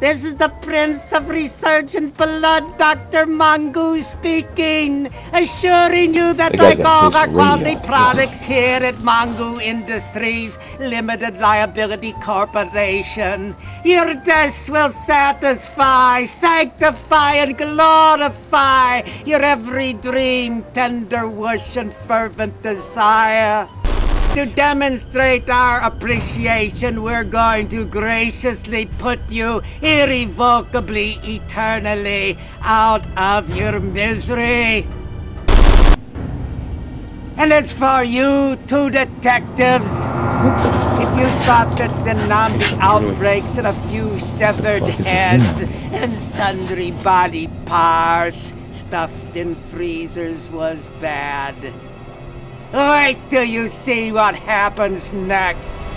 This is the Prince of Resurgent Blood, Dr. Mongoo speaking, assuring you that like all our quality radio. products here at Mongo Industries Limited Liability Corporation, your desk will satisfy, sanctify, and glorify your every dream, tender wish, and fervent desire. To demonstrate our appreciation, we're going to graciously put you irrevocably, eternally out of your misery. And as for you two detectives, if you thought that Tsunami outbreaks and a few severed fuck is a heads and sundry body parts stuffed in freezers was bad, wait till you see what happens next.